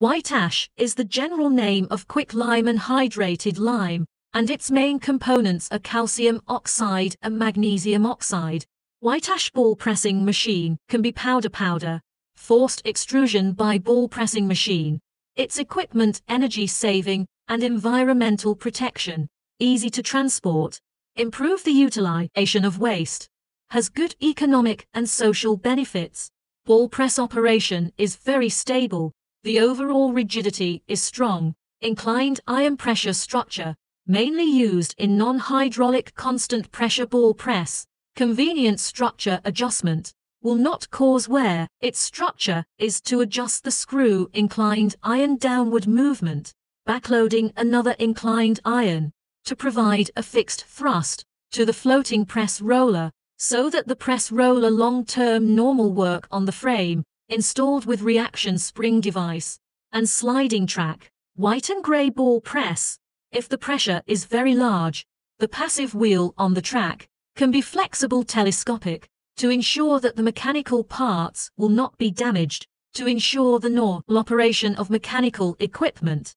White ash is the general name of quicklime and hydrated lime, and its main components are calcium oxide and magnesium oxide. White ash ball pressing machine can be powder powder, forced extrusion by ball pressing machine. Its equipment energy saving and environmental protection, easy to transport, improve the utilization of waste, has good economic and social benefits. Ball press operation is very stable, the overall rigidity is strong, inclined iron pressure structure, mainly used in non-hydraulic constant pressure ball press, convenient structure adjustment, will not cause wear. Its structure is to adjust the screw inclined iron downward movement, backloading another inclined iron, to provide a fixed thrust to the floating press roller, so that the press roller long-term normal work on the frame, installed with reaction spring device, and sliding track, white and grey ball press. If the pressure is very large, the passive wheel on the track can be flexible telescopic to ensure that the mechanical parts will not be damaged, to ensure the normal operation of mechanical equipment.